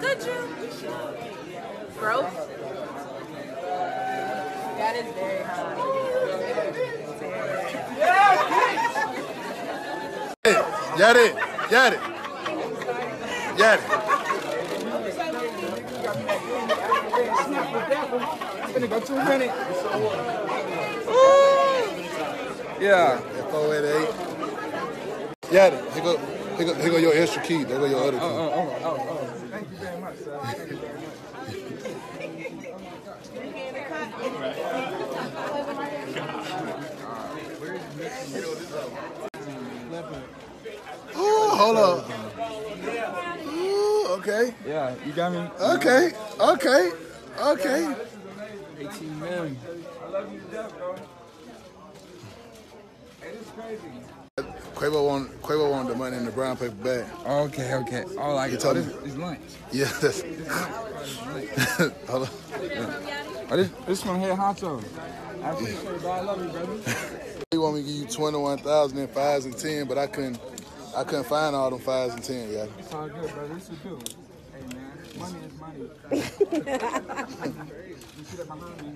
Good Drew. Growth. That is very high. Got it. Got it. Got it. Finna go two minutes. Yeah. Four eight eight. Got it. Here go, here go, here go your extra key. There go your other key. Oh, oh, oh, oh. Thank you very much, sir. Thank you very much. Ooh, hold up. Ooh, okay. Yeah, you got me? Okay. Okay. Okay. 18 million. I love you to death, bro. Hey, this is crazy. Quavo want Quavo wanted the money in the brown paper bag. Okay, okay. Oh, like You it. Oh, told this me. is lunch. Yeah, that's. This is lunch. hold up. Oh, this, this from Head Honcho. I appreciate it, bro. I love you, brother. He want me to give you twenty one thousand in fives and ten, but I couldn't. I couldn't find all them fives and ten. Yeah. It's all good, brother. This is good. Hey, man. Money is money. you see that behind me?